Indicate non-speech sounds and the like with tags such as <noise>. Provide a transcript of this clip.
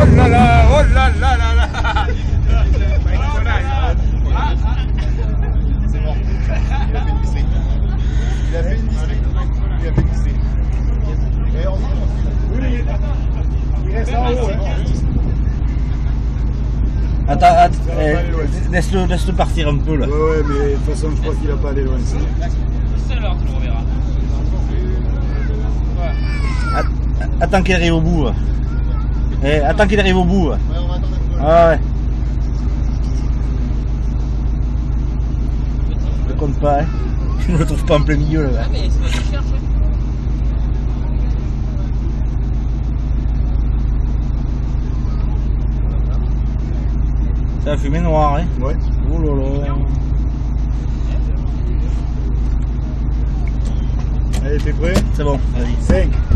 Oh là là, oh là là là là C'est bon. Il a fait. Il a fait. Il a fait. Et on il reste en haut. hein. Attends, attends eh, laisse-le laisse partir un peu là. Ouais, ouais, mais de toute façon, je crois qu'il a pas allé loin. C'est alors tu le reverras. Att- Attends qu'il arrive au bout. là. Eh, attends qu'il arrive au bout. Ouais, on va attendre un peu. Ah ouais. Je compte pas, hein. <laughs> Je me retrouve pas en plein milieu là. Ah, mais c'est pas ce que je cherche. ouais. Ça a fumé noir, hein. Ouais. Oh là là. Allez, t'es prêt? C'est bon, vas-y. 5, 4,